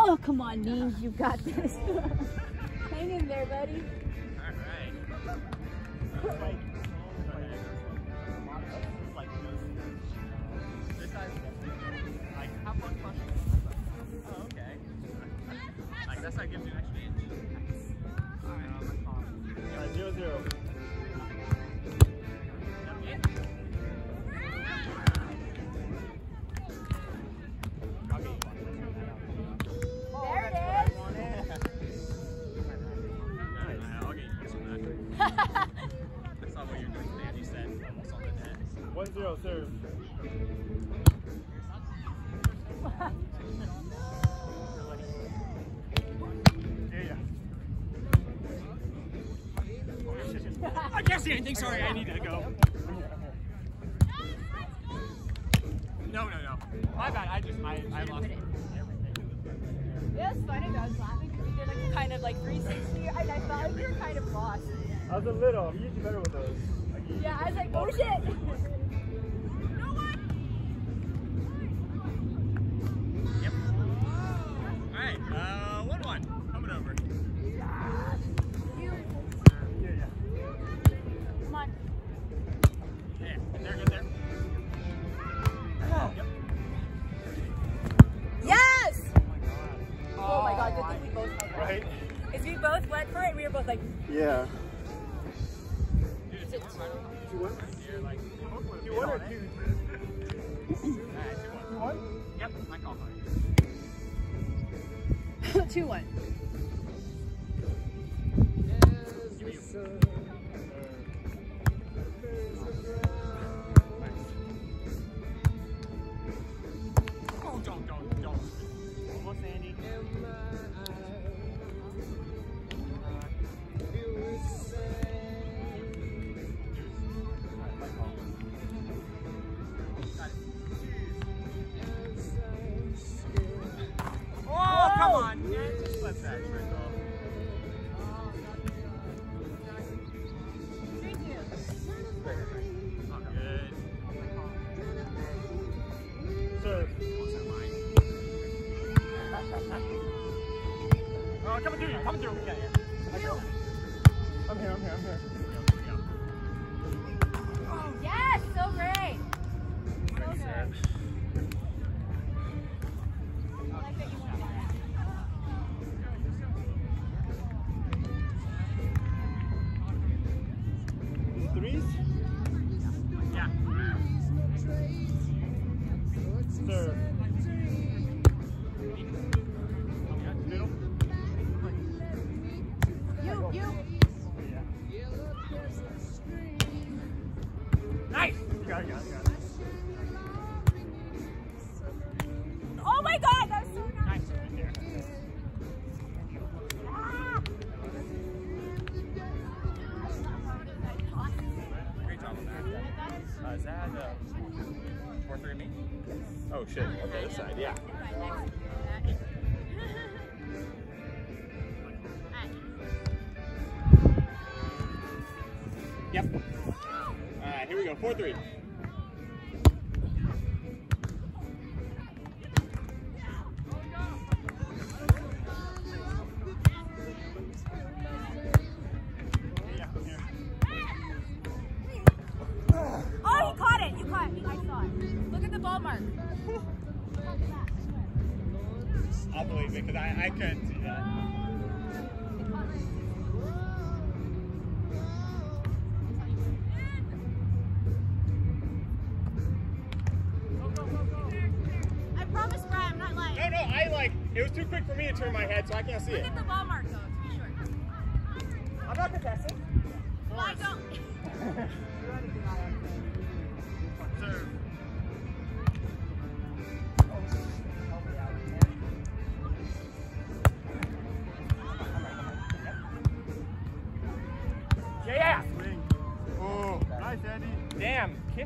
Oh, come on, knees. You've got this. Hang in there, buddy. All right. Like this side, like how much pressure? Oh, okay. Like that side gives you an extra inch. All right, zero zero. One zero serve. Yeah, yeah. I can't see anything. Sorry, I need to go. No, no, no. My bad. I just I, I lost everything. It was funny though. I was laughing because you did like a kind of like 360, and I felt like you were kind of lost. I was a little. I'm usually better with those. Like, usually- Yeah, I was like, oh shit. Uh, is that uh, 4 3 me? Oh, shit. Okay, this side, yeah. Yep. All right, here we go. 4 3. I'll believe it because I, I couldn't see that. I promise, Brian, I'm not lying. No, no, I like, it was too quick for me to turn my head, so I can't see Look it. at the ball mark, though, to be sure. I'm not contesting. Well, I don't.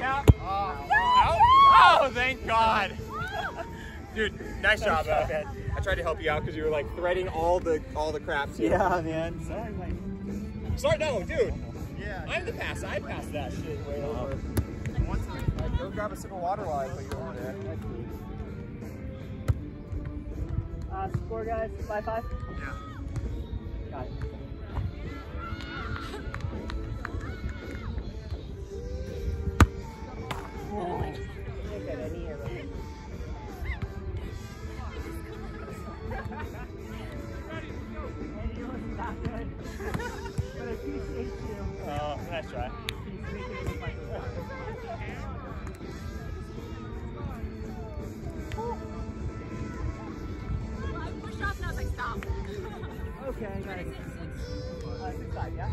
Yeah. Oh, oh, thank God. Dude, nice job, uh, man. I tried to help you out because you were like threading all the all the crap too. Yeah, man. Sorry, Mike. Sorry, no, dude. Yeah. I'm the pass. I passed that shit way over. Once Like, go grab a sip of water while I put you over there. Uh, score, guys. Five five. Yeah. Got it. I was like, stop. Okay, nice. is it, six? Uh, six five, yeah?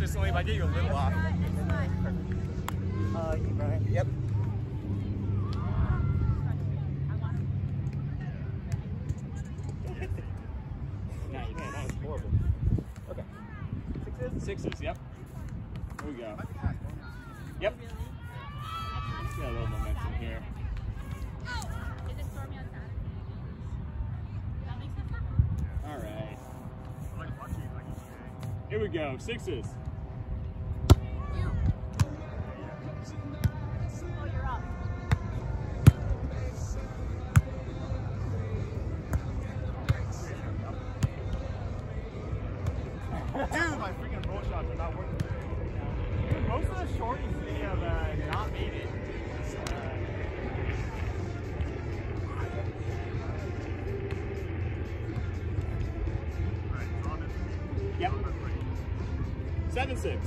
Consistently, but I get you a little off. Uh, you, Brian. Yep. Yeah. That was horrible. Okay. Sixes? Sixes, yep. Here we go. Yep. Got a little momentum here. Is it stormy on Saturday? That makes sense. All right. I like watching like you Here we go. Sixes. Seven six.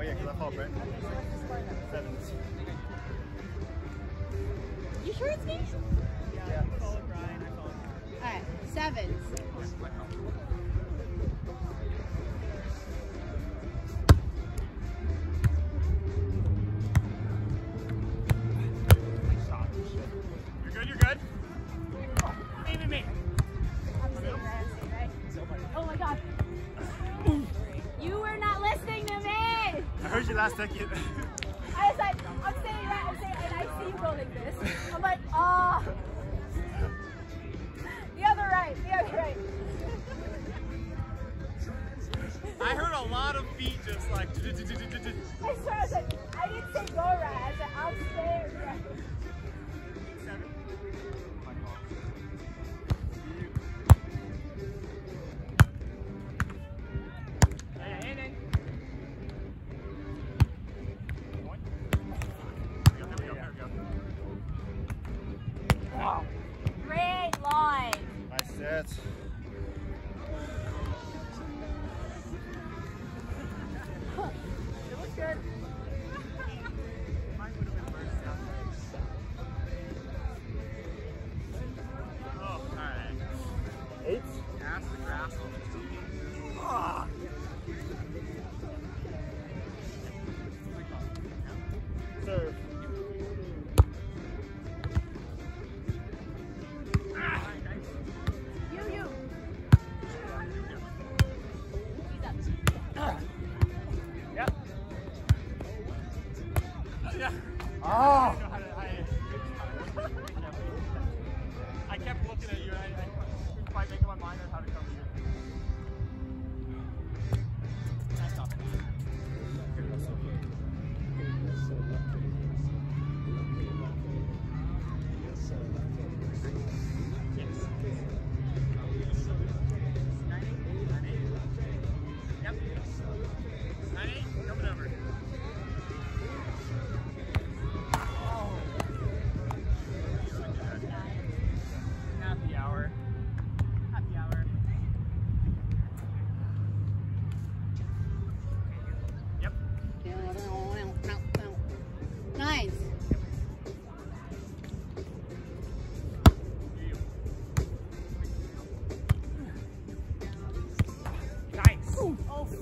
Oh yeah, because I fall right. Sevens. You sure it's me? Yeah. I called Brian. I called Alright, sevens. Feet just like. I swear, I didn't say go right, I said, I'm staying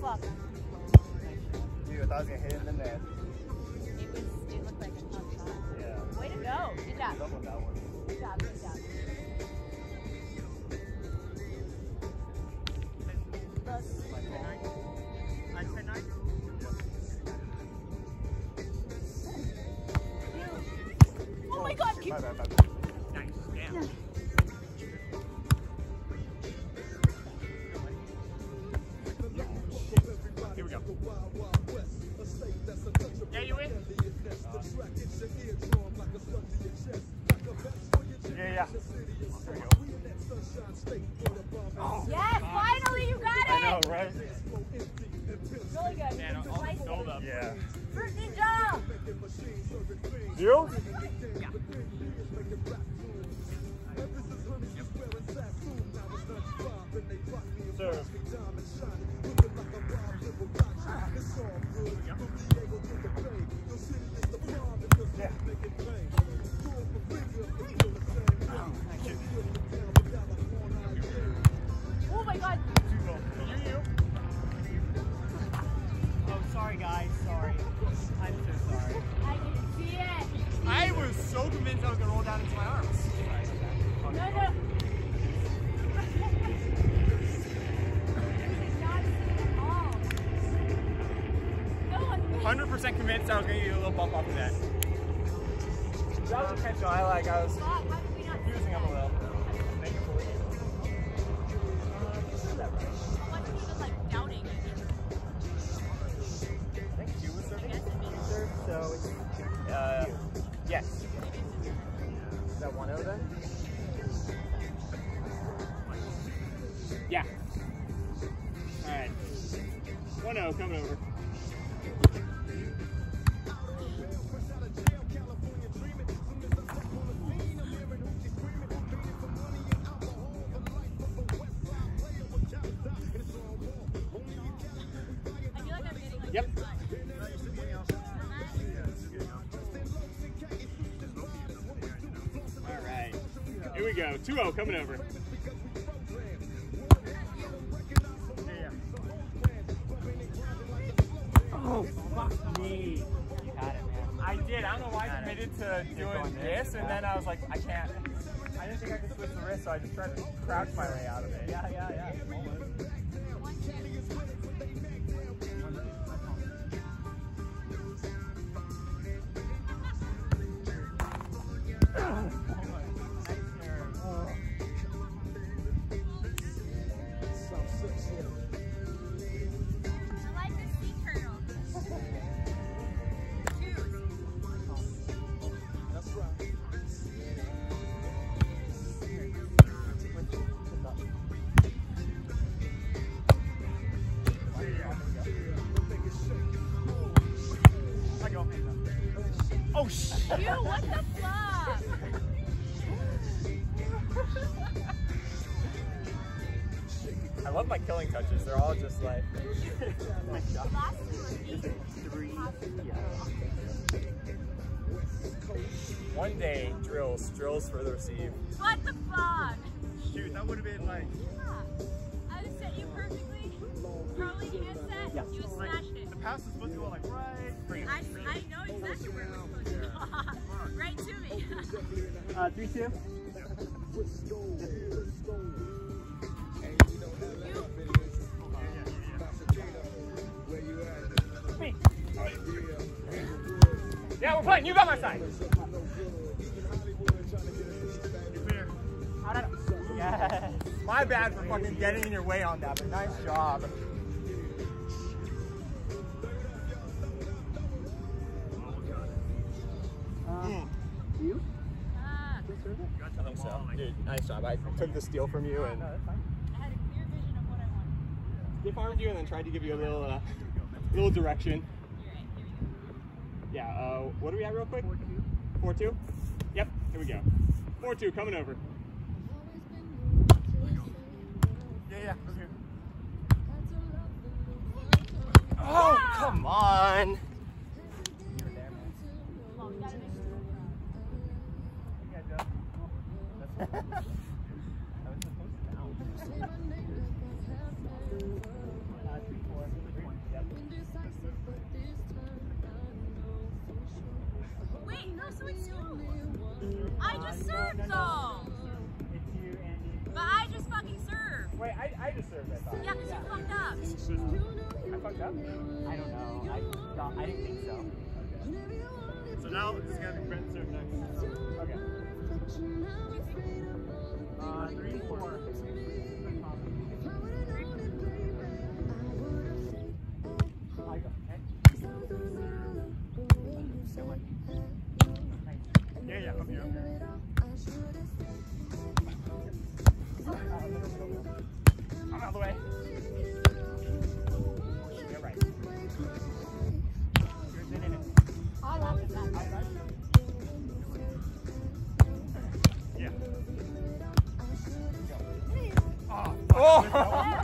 fuck. Dude, I thought I was gonna hit it in the net. It was. It looked like a tough shot. Yeah. Way to go. Good job. Double that one. Good job. Good job. Yeah, yeah. Yes, finally you got I know, it. right? Really good. Man, all Decisive. sold up. Yeah. Fruit Ninja. You? Sorry, guys. Sorry. I'm so sorry. I can see it. I was so convinced I was going to roll down into my arms. No, no. I did not see it at all. No one. 100% convinced I was going to get a little bump off of that. That was intentional. I like, I was Yeah. All right. One oh, zero coming over. Here we go. 2-0 coming over. This, and then I was like, I can't. I didn't think I could switch the wrist, so I just tried to crouch my way out of it. Yeah, yeah, yeah. I Oh, shit. You, what the fuck? I love my killing touches. They're all just like. nice job. Last easy. One day, drills, drills for the receive. What the fuck? Shoot, that would have been like. Yeah. I would set you perfectly. Probably handset. Yeah. You smashed it. The pass was supposed to go like right. I, I know exactly where we're supposed Uh, three two. Me. Yeah, we're playing. You got my side. Yes. My bad for fucking getting in your way on that, but nice job. took the deal from you and. I had a clear vision of what I wanted. They farmed you and then tried to give you a little, uh, little direction. Yeah. Uh, what are we at real quick? Four two. Four two. Yep. Here we go. Four two coming over. Yeah, yeah. I'm here. Oh, come on. Wait, I, I just served that thought. Yeah, because you fucked up. I fucked up? I don't know. I don't, I didn't think so. So now it's gonna be Brent served next. Okay. Uh, three, four. I go. Okay. Yeah, yeah, I'm here, I'm here. Of the way. You're right. You're in it. I love it. Yeah. Oh! Oh!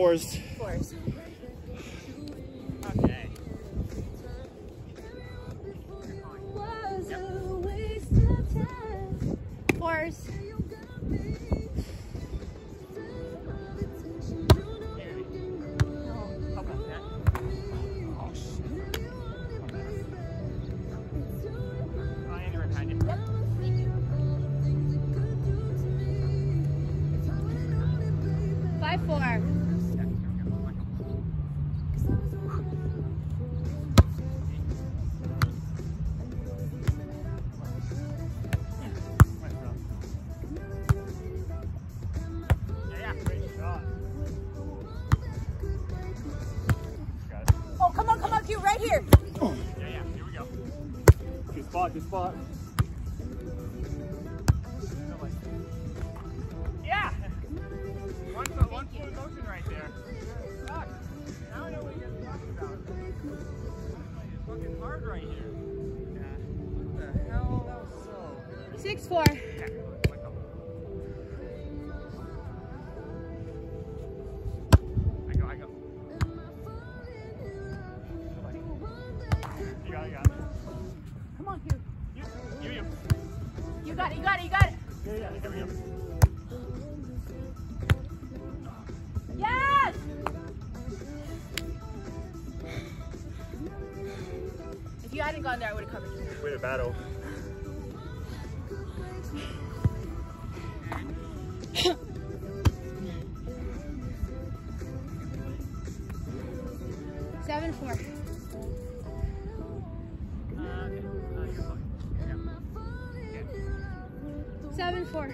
Fours. fours. Okay. Fours. How about It's fucking hard right here. Yeah. What the hell? That was so. Six, four. Yeah. There, I would have covered you. Way to battle. Seven, four. Uh, okay. Uh. Yeah. Seven, four.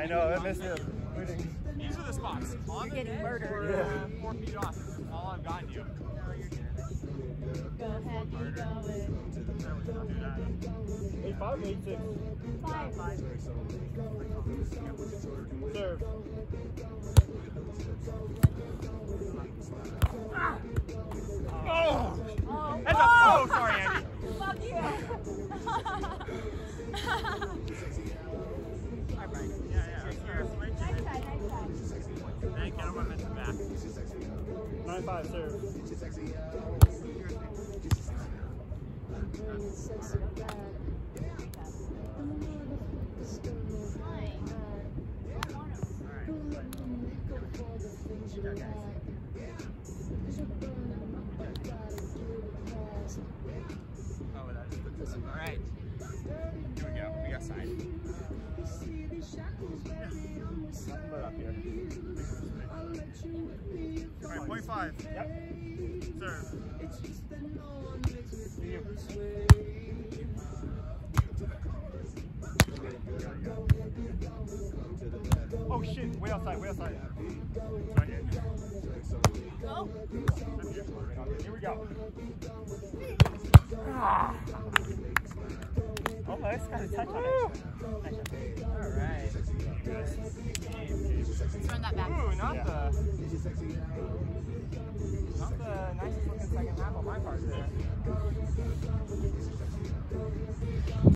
I know, I missed it. These are the spots. On You're getting murdered. We're, uh, four feet off. All I've gotten you. Go ahead, you go it. Eight five, eight six. Five. Serve. Oh! Oh, Heads up. Oh, sorry, Andy. Fuck you. Nine five, serve. All right. Here we go. We got side. Put up here. All right, point five. Yep. Serve. Oh shit, way outside, way outside. Right here. Go. Here we go. Ah. Oh, Almost got a touch on it. Alright. Run that back. Ooh, not the not the nicest looking second half on my part there.